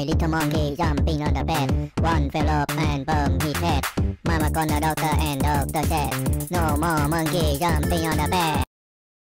My little monkey jumping on the bed. One fell off and bumped his head. Mama called the doctor and doctor said, No more monkey jumping on the bed.